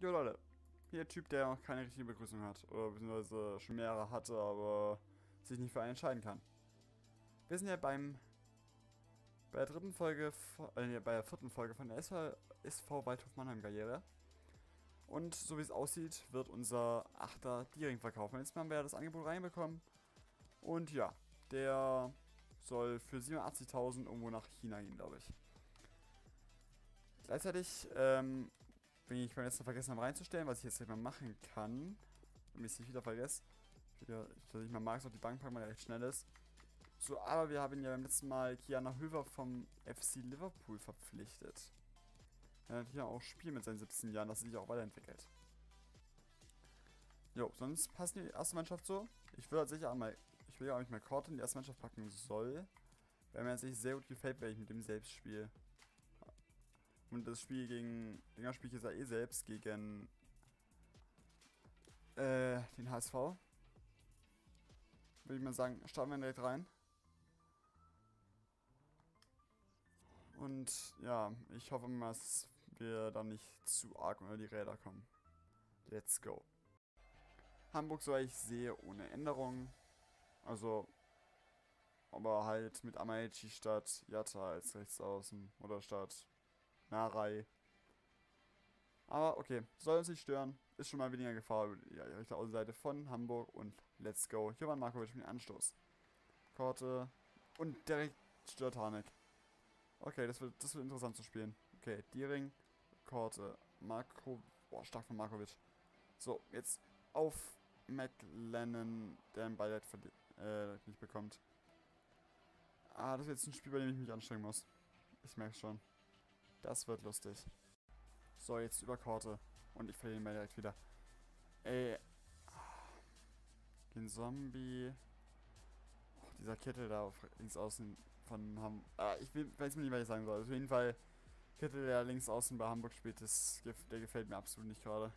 Jo Leute, hier Typ, der noch keine richtige Begrüßung hat. Oder beziehungsweise schon mehrere hatte, aber sich nicht für einen entscheiden kann. Wir sind ja beim bei der dritten Folge, äh, bei der vierten Folge von der SV, SV Waldhof Mannheim Karriere. Und so wie es aussieht, wird unser Achter Diering verkaufen. Jetzt haben wir ja das Angebot reinbekommen. Und ja, der soll für 87.000 irgendwo nach China gehen, glaube ich. Gleichzeitig ähm, bin ich beim letzten vergessen habe reinzustellen, was ich jetzt nicht mehr machen kann. Wenn ich es nicht wieder vergesse. Ich, wieder, ich mal mag auf die Bank packen, weil er recht schnell ist. So, aber wir haben ja beim letzten Mal Kiana Höver vom FC Liverpool verpflichtet. Er hat hier auch Spiel mit seinen 17 Jahren, dass er sich auch weiterentwickelt. Jo, sonst passt die erste Mannschaft so. Ich würde sicher einmal, ich will ja auch nicht mehr Korte in die erste Mannschaft packen soll. Weil mir jetzt sehr gut gefällt, wenn ich mit dem selbst spiele. Und das Spiel gegen, den spiele ich jetzt ja eh selbst gegen äh, den HSV. Würde ich mal sagen, starten wir direkt rein. Und ja, ich hoffe mal, dass wir dann nicht zu arg unter die Räder kommen. Let's go. Hamburg soll ich sehe ohne Änderung. Also, aber halt mit Amaichi statt Yatta als Rechtsaußen oder statt Narei. Aber okay, soll uns nicht stören. Ist schon mal weniger Gefahr über die rechte Außenseite von Hamburg und let's go. Jovan Markovic mit dem Anstoß. Korte und direkt stört Hanek. Okay, das wird, das wird interessant zu spielen. Okay, Diering, Korte, Marco... Boah, stark von Markovic. So, jetzt auf McLennan, der den Ball äh, nicht bekommt. Ah, das ist jetzt ein Spiel, bei dem ich mich anstrengen muss. Ich merke schon. Das wird lustig. So, jetzt über Korte. Und ich verliere ihn mal direkt wieder. Ey. Den Zombie. Oh, dieser Kittel da auf links außen von Hamburg. Ah, ich weiß mir nicht, was ich sagen soll. Auf jeden Fall, Kittel, der links außen bei Hamburg spielt, das, der gefällt mir absolut nicht gerade.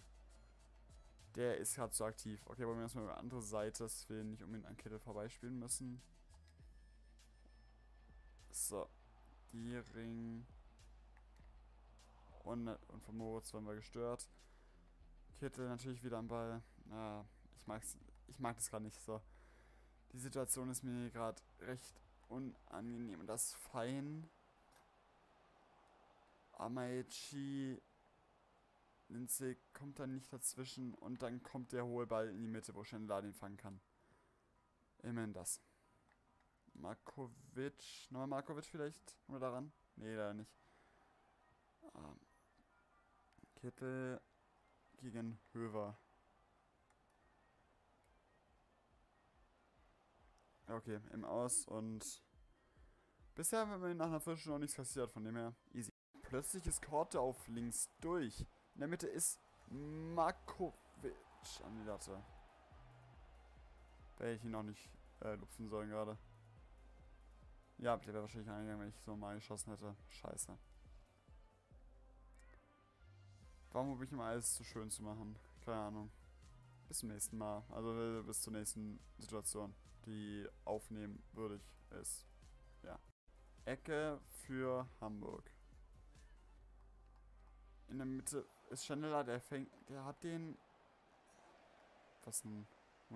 Der ist gerade so aktiv. Okay, wollen wir erstmal über andere Seite, dass wir nicht unbedingt an Kittel vorbeispielen müssen. So. Die Ring. Und, und von Moritz werden wir gestört. Kittel natürlich wieder am Ball. Ja, ich mag's. Ich mag das gerade nicht so. Die Situation ist mir gerade recht unangenehm. Und das fein. Amaichi Lindsay kommt dann nicht dazwischen und dann kommt der hohe Ball in die Mitte, wo Chandler den fangen kann. Immerhin das. Markovic. Nochmal Markovic vielleicht? Oder daran? Nee, da nicht. Ähm, Kittel gegen Höver. Okay, im Aus und bisher haben wir nach einer Viertelstunde noch nichts kassiert, von dem her easy. Plötzlich ist Korte auf links durch. In der Mitte ist Markovic an die Latte. Wäre ich ihn noch nicht äh, lupfen sollen gerade. Ja, der wäre wahrscheinlich eingegangen, wenn ich so mal geschossen hätte. Scheiße. Warum habe ich immer alles zu schön zu machen? Keine Ahnung. Bis zum nächsten Mal. Also bis zur nächsten Situation, die aufnehmen würdig ist. Ja. Ecke für Hamburg. In der Mitte ist Chandler, der fängt. Der hat den. Was ein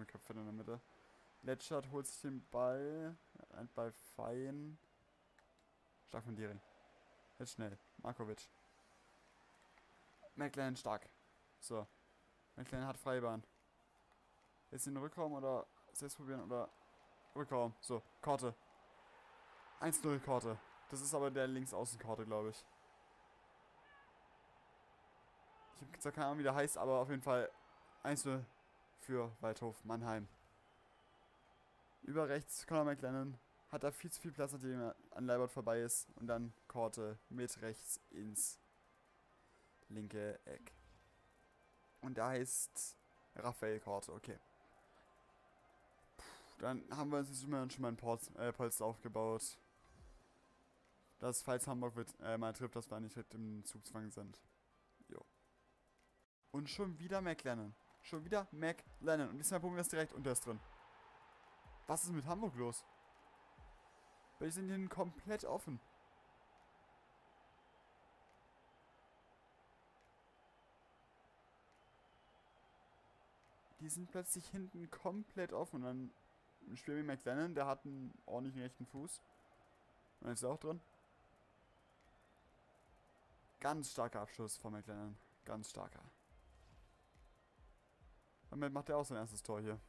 Köpfe in der Mitte. Letschert holt sich den Ball. Ein Ball fein. Stark von Diering. Jetzt schnell. Markovic. McLaren stark. So. McLaren hat Freibahn. Jetzt den Rückraum oder selbst probieren oder Rückraum. So, Karte. 1-0 Karte. Das ist aber der Linksaußenkarte, glaube ich. Ich habe zwar keine Ahnung, wie der heißt, aber auf jeden Fall 1-0 für Waldhof Mannheim. Über rechts Conor McLennan hat da viel zu viel Platz, nachdem er an Leibert vorbei ist. Und dann Korte mit rechts ins linke Eck. Und da heißt Raphael Korte, okay. Dann haben wir uns jetzt immerhin schon mal ein Pol äh, Polster aufgebaut. Dass, falls Hamburg wird, äh, mal trifft, dass wir nicht im Zugzwang sind. Jo. Und schon wieder McLennan. Schon wieder McLennan. Und diesmal probieren wir es direkt und ist drin. Was ist mit Hamburg los? Wir sind hier komplett offen. Die sind plötzlich hinten komplett offen. Und dann wir McLennan, der hat einen ordentlichen rechten Fuß. Und ist auch drin. Ganz starker Abschluss von McLennan. Ganz starker. Damit macht er auch sein erstes Tor hier.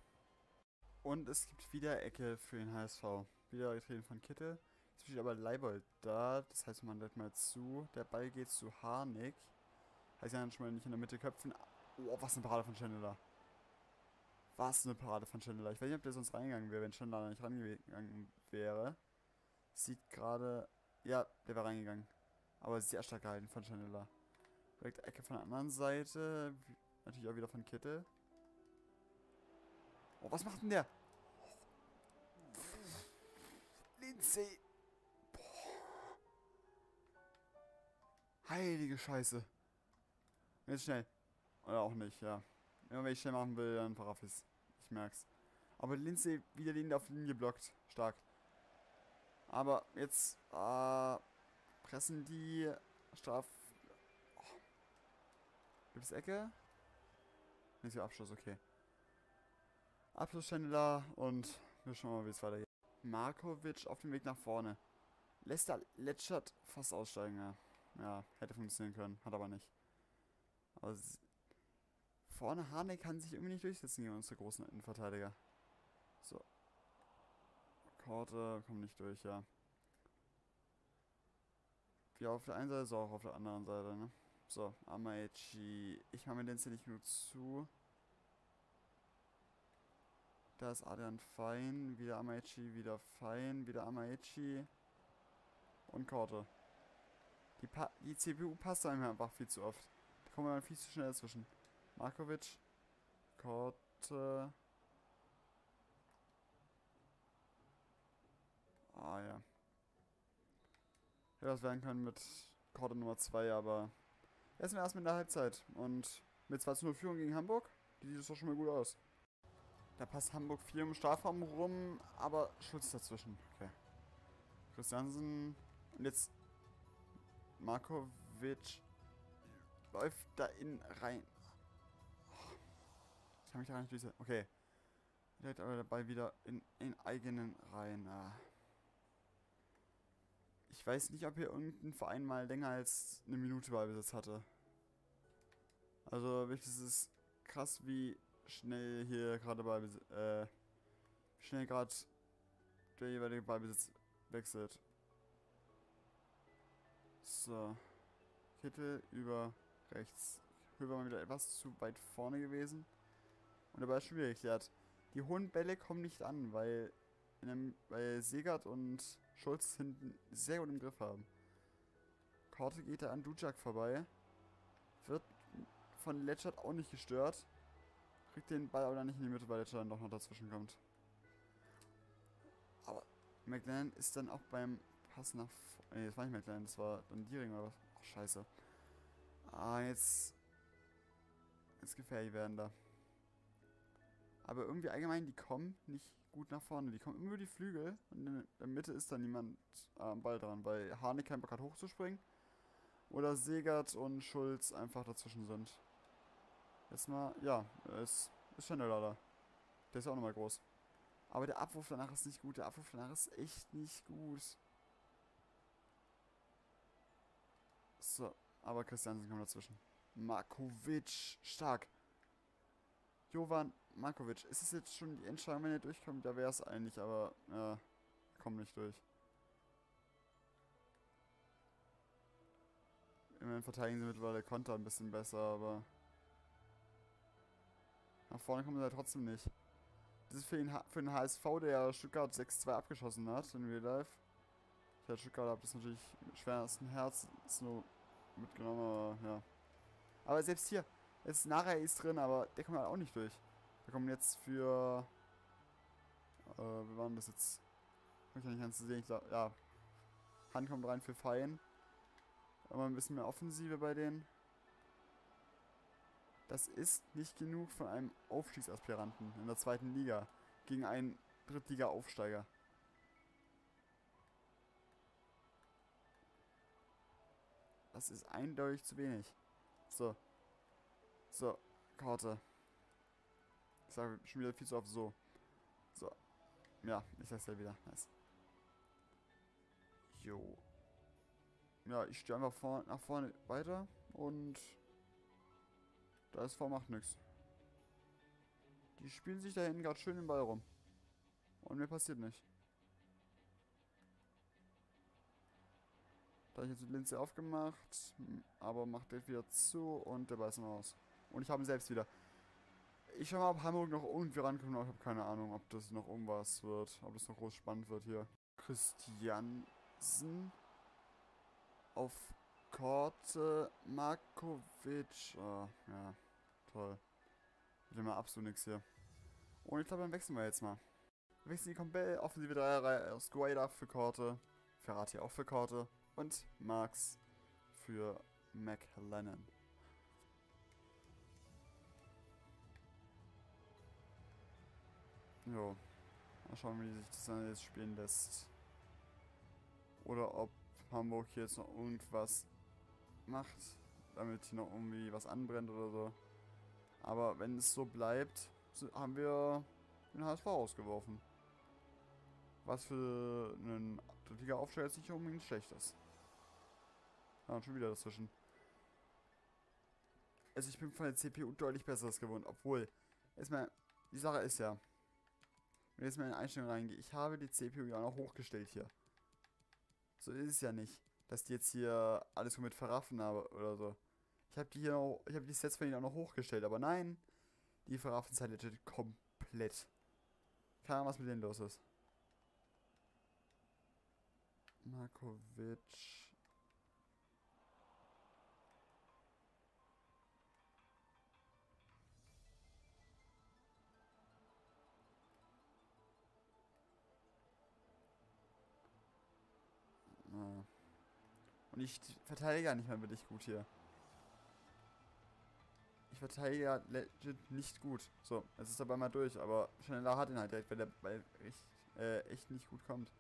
Und es gibt wieder Ecke für den HSV. Wieder getreten von Kittel. Jetzt steht aber Leibold da. Das heißt, man lädt mal zu. Der Ball geht zu Harnik. Heißt ja dann schon mal nicht in der Mitte köpfen. Oh, was eine Parade von Chandler. Was eine Parade von Chandler. Ich weiß nicht, ob der sonst reingegangen wäre, wenn Chandler nicht reingegangen wäre. Sieht gerade... Ja, der wäre reingegangen. Aber sehr stark gehalten von Chandler. Direkt Ecke von der anderen Seite. Natürlich auch wieder von Kittel. Oh, was macht denn der? Lindsay. Boah. Heilige Scheiße. Jetzt schnell. Oder auch nicht, ja. Immer wenn ich schnell machen will, dann Paraffis. Ich merk's. Aber Lindsay wieder den auf Linie blockt. Stark. Aber jetzt äh, pressen die Straf... Oh. Gibt Ecke? Nicht so Abschluss, okay. Abschlusschändler und wir schauen mal, wie es weitergeht. Markovic auf dem Weg nach vorne. Lässt da Letschert fast aussteigen, ja. Ja, hätte funktionieren können, hat aber nicht. Aber vorne Hane kann sich irgendwie nicht durchsetzen gegen unsere großen Innenverteidiger. So. Korte kommt nicht durch, ja. Wie auf der einen Seite, so auch auf der anderen Seite, ne? So, Amaichi. Ich mache mir den hier nicht genug zu. Da ist Adrian Fein, wieder Amaichi, wieder Fein, wieder Amaichi. Und Korte. Die, pa die CPU passt einem einfach viel zu oft. Da kommen wir viel zu schnell dazwischen. Markovic. Korte. Ah ja. Hätte was werden können mit Korte Nummer 2, aber erst erst mit der Halbzeit. Und mit 2 zu 0 Führung gegen Hamburg, die sieht es doch schon mal gut aus. Da passt Hamburg 4 im Strafraum rum, aber Schutz dazwischen. Okay. Christiansen. Und jetzt Markovic läuft da in rein. Ich kann mich da nicht durchsetzen. Okay. Direkt aber dabei wieder in, in eigenen Reihen. Ah. Ich weiß nicht, ob hier irgendein Verein mal länger als eine Minute Ballbesitz hatte. Also wirklich, es ist krass, wie schnell hier gerade Ballbesitz, äh, schnell gerade der jeweilige Ballbesitz wechselt. So. Kittel über rechts. Höher mal wieder etwas zu weit vorne gewesen. Und dabei ist schon wieder geklärt. Die hohen Bälle kommen nicht an, weil, einem, weil Segert und Schulz hinten sehr gut im Griff haben. Korte geht da an Dujak vorbei. Wird von Letschert auch nicht gestört. Kriegt den Ball aber dann nicht in die Mitte, weil Letschert dann doch noch dazwischen kommt. Aber McLaren ist dann auch beim Pass nach... Ne, das war nicht McLaren, das war dann Diering oder was? Ach, scheiße. Ah, jetzt... Jetzt gefährlich werden da. Aber irgendwie allgemein, die kommen nicht gut nach vorne. Die kommen immer über die Flügel und in der Mitte ist da niemand am Ball dran, weil Harnik keinen Bock hat hochzuspringen. Oder Segert und Schulz einfach dazwischen sind. Jetzt mal, ja, ist, ist schneller da. Der ist auch nochmal groß. Aber der Abwurf danach ist nicht gut. Der Abwurf danach ist echt nicht gut. So, aber Christiansen kommt dazwischen. Markovic, stark. Jovan Markovic. Ist es jetzt schon die Entscheidung, wenn er durchkommt? Da wäre es eigentlich, aber ja, kommt nicht durch. Immerhin verteidigen sie mittlerweile Konter ein bisschen besser, aber nach vorne kommen sie halt trotzdem nicht. Das ist für den, für den HSV, der Stuttgart 6-2 abgeschossen hat in Real Life. Ich als Stuttgart habe das natürlich schwersten Herz nur mitgenommen, aber ja. Aber selbst hier, jetzt nachher ist drin, aber der kommt halt auch nicht durch. Wir kommen jetzt für. Äh, wie waren das jetzt? Hab ich ja nicht ganz sehen. Ich glaub, ja. Hand kommt rein für Fein. Aber ein bisschen mehr Offensive bei denen. Das ist nicht genug von einem Aufstiegsaspiranten in der zweiten Liga gegen einen Drittliga-Aufsteiger. Das ist eindeutig zu wenig. So. So, Karte. Ich sage schon wieder viel zu oft so. So. Ja, ich sag's ja wieder. Nice. Jo. Ja, ich stehe einfach vor, nach vorne weiter und da ist macht nichts. Die spielen sich da hinten gerade schön den Ball rum. Und mir passiert nicht. Da habe ich jetzt die Linse aufgemacht, aber macht der wieder zu und der Ball ist raus. Und ich habe ihn selbst wieder. Ich schau mal, ob Hamburg noch irgendwie rankommt, aber ich habe keine Ahnung, ob das noch irgendwas wird, ob das noch groß spannend wird hier. Christiansen auf Korte Markovic. Oh, ja, toll. Wieder mal absolut nichts hier. Und ich glaube, dann wechseln wir jetzt mal. Wir wechseln die komplett offensive Dreierreihe aus Guaida für Korte, Ferrati auch für Korte und Marx für McLennan. Jo. Mal schauen, wie sich das dann jetzt spielen lässt. Oder ob Hamburg hier jetzt noch irgendwas macht, damit hier noch irgendwie was anbrennt oder so. Aber wenn es so bleibt, haben wir den HSV ausgeworfen. Was für einen Drittliga-Aufsteiger jetzt nicht unbedingt schlecht ist. Ah, schon wieder dazwischen. Also ich bin von der CPU deutlich besseres gewohnt, obwohl, erstmal, die Sache ist ja, wenn ich jetzt mal in Einstellungen reingehe, ich habe die CPU ja auch noch hochgestellt hier. So ist es ja nicht, dass die jetzt hier alles so mit verraffen habe oder so. Ich habe die hier noch, ich habe die Sets von ihnen auch noch hochgestellt, aber nein, die verraffen es halt legit komplett. Keine Ahnung, was mit denen los ist. Markovic. Und ich verteidige ja nicht mehr wirklich gut hier. Ich verteidige ja legit nicht gut. So, jetzt ist er mal durch, aber schneller hat ihn halt direkt, weil der Ball echt, äh, echt nicht gut kommt.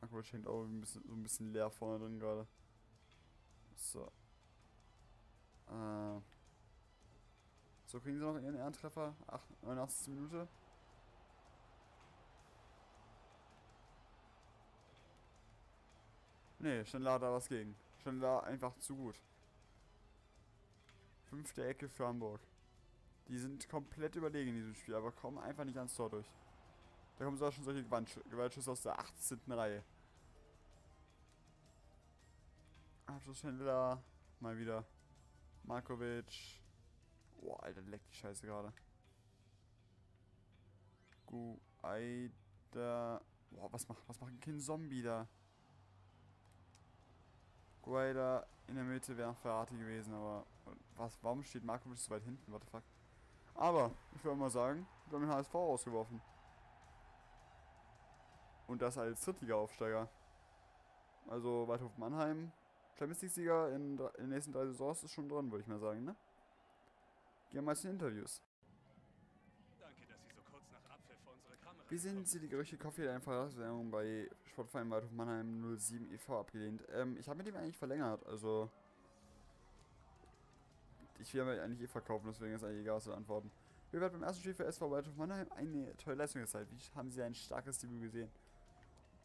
Marco scheint auch ein bisschen, so ein bisschen leer vorne drin gerade. So. Äh. So, kriegen sie noch ihren Ehrentreffer. 89. Minute. Nee, Schindler hat da was gegen. Schindler einfach zu gut. Fünfte Ecke für Hamburg. Die sind komplett überlegen in diesem Spiel, aber kommen einfach nicht ans Tor durch. Da kommen sogar schon solche Gewaltschüsse aus der 18. Reihe. Abschlusshändler. Mal wieder. Markovic. Boah, Alter, leckt die Scheiße gerade. Guaida. Boah, was macht, was macht ein Kind Zombie da? Guaida in der Mitte wäre Ferrati gewesen, aber was, warum steht Markovic so weit hinten? What the fuck? Aber, ich würde mal sagen, wir haben den HSV rausgeworfen. Und das als Drittliga-Aufsteiger. Also Waldhof Mannheim, Champions League-Sieger in, in, den nächsten drei Saisons ist schon drin, würde ich mal sagen, ne? Mal zu den Interviews. Wie sehen Sie die Gerüchte, Kaffee einfach Vertragsverlängerung bei Sportverein Waldhof Mannheim 07 e.V. abgelehnt? Ähm, ich habe mit ihm eigentlich verlängert, also... Ich will aber eigentlich eh verkaufen, deswegen ist eigentlich egal, was zu antworten. Wir werden beim ersten Spiel für SV Waldhof Mannheim eine tolle Leistung gezeigt. Wie haben Sie ein starkes Debüt gesehen?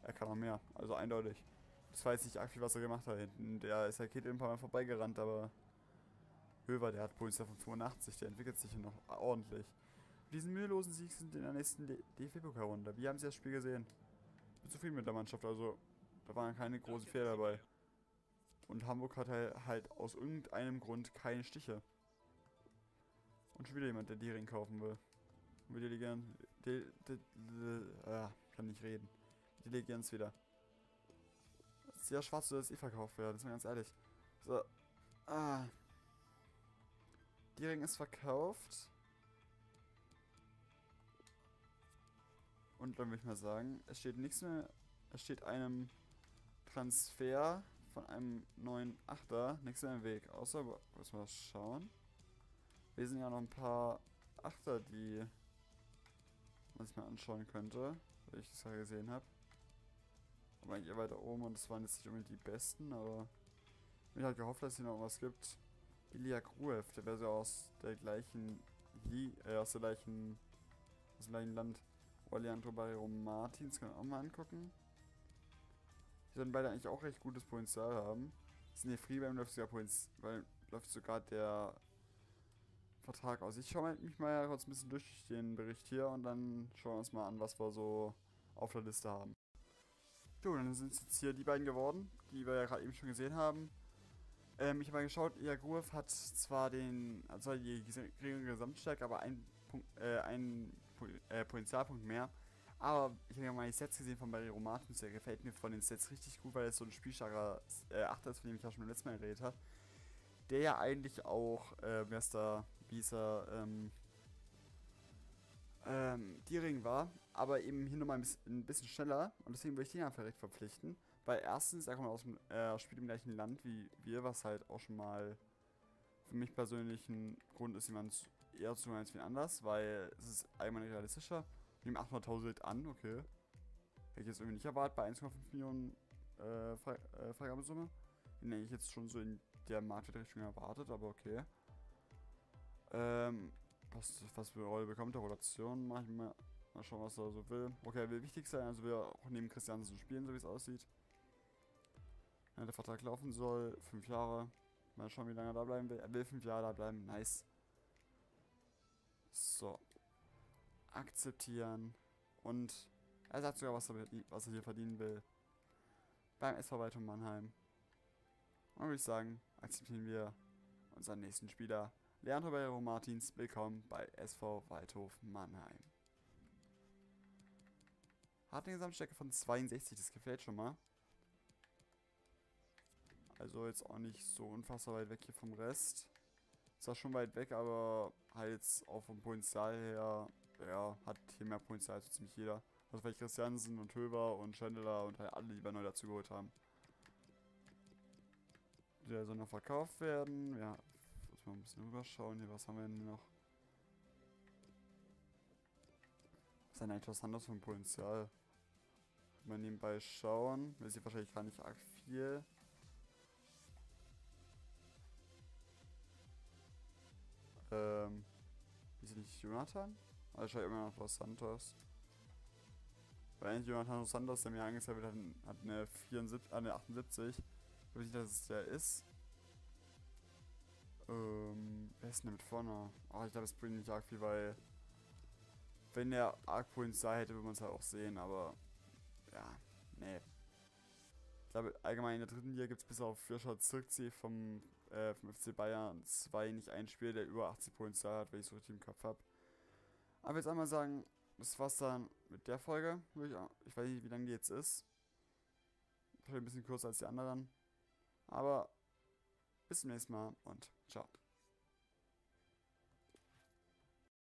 Er kann noch mehr, also eindeutig. Das war jetzt nicht aktiv, was er gemacht hat hinten. Der ist der Kid ein paar Mal vorbeigerannt, aber... Höver, der hat Polster von 85, der entwickelt sich noch ordentlich diesen mühelosen Sieg sind in der nächsten DFB-Pokalrunde. Wie haben Sie das Spiel gesehen? Ich bin zufrieden mit der Mannschaft, also da waren keine großen Fehler dabei. Und Hamburg hat halt aus irgendeinem Grund keine Stiche. Und schon wieder jemand, der Dering kaufen will. Und wir delegieren... De, de, de, ah, kann nicht reden. Wir delegieren es wieder. Sehr schwarz soll das eh verkauft werden, ist mir ganz ehrlich. So. Ah. Dering ist verkauft. Und dann würde ich mal sagen, es steht nichts mehr, es steht einem Transfer von einem neuen Achter nichts mehr im Weg. Außer, muss mal schauen. Wir sind ja noch ein paar Achter, die man sich mal anschauen könnte, weil ich das ja gesehen habe. Aber eigentlich weiter oben und das waren jetzt nicht unbedingt die besten, aber ich habe halt gehofft, dass es hier noch was gibt. Ilya Gruev, der wäre so aus der gleichen Li äh, aus der gleichen, aus dem gleichen Land. Orleandro Barrio Martins, können wir auch mal angucken. Die sollten beide eigentlich auch recht gutes Potenzial haben. Sind hier Freebeam läuft sogar weil läuft sogar der Vertrag aus. Ich schaue mich mal kurz ein bisschen durch den Bericht hier und dann schauen wir uns mal an, was wir so auf der Liste haben. So, dann sind es jetzt hier die beiden geworden, die wir ja gerade eben schon gesehen haben. Ähm, ich habe mal geschaut, Iaguev hat zwar den, also die geringere Gesamtstärke, aber ein, Punkt, äh, ein äh, Potenzialpunkt mehr. Aber ich habe ja mal die Sets gesehen von Barry Martins, der gefällt mir von den Sets richtig gut, weil er so ein spielstarker äh, Achter ist, von dem ich ja schon beim letzten Mal geredet habe. Der ja eigentlich auch, äh, da, wie ähm, ähm, Diering war, aber eben hier nochmal ein ein bisschen schneller und deswegen würde ich den einfach direkt verpflichten. Weil erstens, er kommt aus dem, äh, spielt im gleichen Land wie wir, was halt auch schon mal für mich persönlich ein Grund ist, jemand eher zu als wie anders, weil es ist allgemein realistischer. Nehmen 800.000 an, okay. Hätte ich jetzt irgendwie nicht erwartet bei 1,5 Millionen äh, Fre äh, Freigabesumme. Den hätte ich jetzt schon so in der Marktwertrichtung erwartet, aber okay. Ähm, was, was für eine Rolle bekommt der Rotation? Mach ich mal, mal schauen, was er so will. Okay, er will wichtig sein, also will er auch neben Christiansen spielen, so wie es aussieht. Ja, der Vertrag laufen soll, fünf Jahre. Mal schauen, wie lange er da bleiben will. Er will fünf Jahre da bleiben, nice. So. Akzeptieren. Und er sagt sogar, was er, was er hier verdienen will. Beim SV Waldhof Mannheim. Und würde ich sagen, akzeptieren wir unseren nächsten Spieler. Leandro Barrero Martins, willkommen bei SV Waldhof Mannheim. Hat eine Gesamtstärke von 62, das gefällt schon mal. Also jetzt auch nicht so unfassbar weit weg hier vom Rest. Zwar schon weit weg, aber halt auch vom Potenzial her, ja, hat hier mehr Potenzial als so ziemlich jeder. Also vielleicht Christiansen und Höber und Chandler und halt alle, die wir neu dazu geholt haben. Der soll noch verkauft werden. Ja, muss mal ein bisschen rüberschauen hier. Was haben wir denn noch? Ist denn eigentlich was anderes vom Potenzial? Mal nebenbei schauen. Wir sehen wahrscheinlich gar nicht arg viel. Ähm, ist nicht Jonathan? Also ich immer noch Los Santos. Weil eigentlich Jonathan Los Santos, der mir angezeigt wird, hat eine, 74, eine 78. Ich weiß nicht, dass es der ist. Ähm, wer ist denn mit vorne? Oh, ich glaube, es bringt nicht arg viel, weil wenn der arg Potenzial hätte, würde man es halt auch sehen, aber ja, nee. Ich glaube, allgemein in der dritten Liga gibt es bis auf Fischer Zirkzee vom äh, vom FC Bayern 2 nicht ein Spiel, der über 80 Potenzial hat, wenn ich so richtig im Kopf habe. Aber jetzt einmal sagen, das war's dann mit der Folge. Ich weiß nicht, wie lange die jetzt ist. Vielleicht ein bisschen kürzer als die anderen. Aber bis zum nächsten Mal und ciao.